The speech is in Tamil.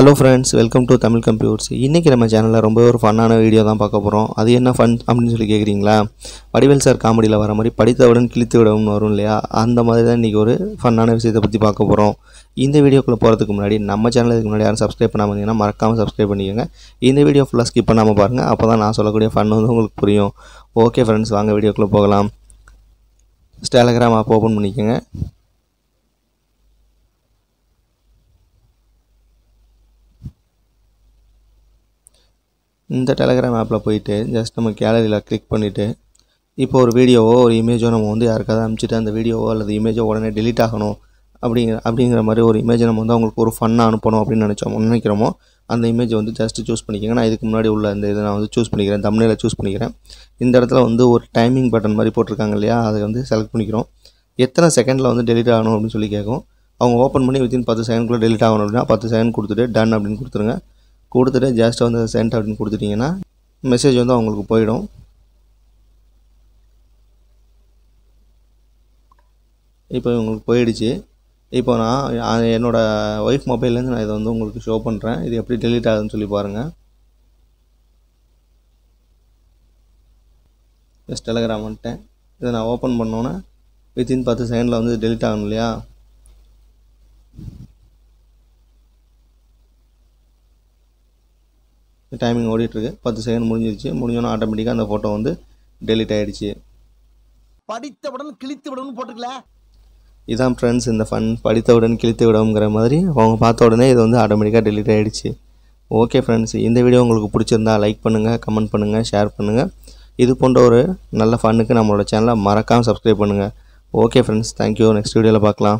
Hello friends welcome to Tamil computers இன்றைக்கி நம்ம சேனலில் ரொம்ப ஒரு ஃபன்னான வீடியோ தான் பார்க்க போகிறோம் அது என்ன ஃபன் அப்படின்னு சொல்லி கேட்குறீங்களா வடிவேல் சார் காமெடியில் வர மாதிரி படித்தவுடன் கிழித்து விடவும்னு வரும் இல்லையா? அந்த மாதிரி தான் இன்றைக்கி ஒரு ஃபன்னான விஷயத்தை பற்றி பார்க்க போகிறோம் இந்த வீடியோக்குள்ளே போகிறதுக்கு முன்னாடி நம்ம சேனலுக்கு முன்னாடி யாரும் சப்ஸ்கிரைப் பண்ணாமல் இருந்தீங்கன்னா மறக்காமல் சப்ஸ்கிரைப் பண்ணிக்கோங்க. இந்த வீடியோ ஃபுல்லாக ஸ்கிப் பண்ணாமல் பாருங்கள் அப்போ தான் நான் சொல்லக்கூடிய ஃபன் வந்து உங்களுக்கு புரியும். ஓகே ஃப்ரெண்ட்ஸ் வாங்க வீடியோக்குள்ளே போகலாம். டெலகிராம் ஆப் ஓப்பன் பண்ணிக்கோங்க. இந்த டெலகிராம் ஆப்பில் போயிட்டு ஜஸ்ட் நம்ம கேலரியில் கிளிக் பண்ணிவிட்டு இப்போ ஒரு வீடியோவோ ஒரு இமேஜோ நம்ம வந்து யாருக்காவது அனுப்பிச்சிட்டு அந்த வீடியோவோ அல்லது இமேஜோ உடனே டெலிட் ஆகணும் அப்படிங்கிற அப்படிங்கிற மாதிரி ஒரு இமேஜை நம்ம வந்து அவங்களுக்கு ஒரு ஃபன்னாக அனுப்பணும் அப்படின்னு நினச்சோம் நினைக்கிறோமோ அந்த இமேஜை வந்து ஜஸ்ட்டு சூஸ் பண்ணிக்கோங்க. நான் இதுக்கு முன்னாடி உள்ள இந்த இதை நான் வந்து சூஸ் பண்ணிக்கிறேன் தமிழில் சூஸ் பண்ணிக்கிறேன். இந்த இடத்துல வந்து ஒரு டைமிங் பட்டன் மாதிரி போட்டிருக்காங்க இல்லையா அதை வந்து செலக்ட் பண்ணிக்கிறோம். எத்தனை செகண்டில் வந்து டெலிட் ஆகணும் அப்படின்னு சொல்லி கேட்கும். அவங்க ஓப்பன் பண்ணி வித்தின் பத்து செகண்ட்குள்ளே டெலிட் ஆகணும் அப்படின்னா பத்து செகண்ட் கொடுத்துட்டு டன் அப்படின்னு கொடுத்துருங்க. கொடுத்துட்டு ஜஸ்ட் வந்து சென்ட் அப்படின்னு கொடுத்துட்டிங்கன்னா மெசேஜ் வந்து அவங்களுக்கு போயிடும். இப்போ உங்களுக்கு போயிடுச்சு. இப்போ நான் என்னோடய ஒய்ஃப் மொபைல்லேருந்து நான் இதை வந்து உங்களுக்கு ஷோ பண்ணுறேன் இது எப்படி டெலிட் ஆகுதுன்னு சொல்லி பாருங்கள் ஜஸ்ட் டெலகிராம் வந்துட்டேன். இதை நான் ஓப்பன் பண்ணோன்னே வித்தின் பத்து செகண்டில் வந்து டெலிட் ஆகணும் இல்லையா? டைமிங் ஓடிட்டுருக்கு. பத்து செகண்ட் முடிஞ்சிருச்சு. முடிஞ்சோன்னா ஆட்டோமேட்டிக்காக அந்த ஃபோட்டோ வந்து delete ஆகிடுச்சு படித்தவுடன் கிழித்து விடணும் போட்டுக்கல? இதான் ஃப்ரெண்ட்ஸ் இந்த ஃபன் படித்தவுடன் கிழித்து விடுங்கிற மாதிரி அவங்க பார்த்த உடனே இது வந்து ஆட்டோமேட்டிக்காக delete ஆகிடுச்சு ஓகே ஃப்ரெண்ட்ஸ் இந்த வீடியோ உங்களுக்கு பிடிச்சிருந்தா லைக் பண்ணுங்கள் கமெண்ட் பண்ணுங்கள் ஷேர் பண்ணுங்கள் இது போன்ற ஒரு நல்ல ஃபன்னுக்கு நம்மளோட சேனலை மறக்காமல் சப்ஸ்கிரைப் பண்ணுங்கள் ஓகே ஃப்ரெண்ட்ஸ் தேங்க்யூ நெக்ஸ்ட் வீடியோவில் பார்க்கலாம்.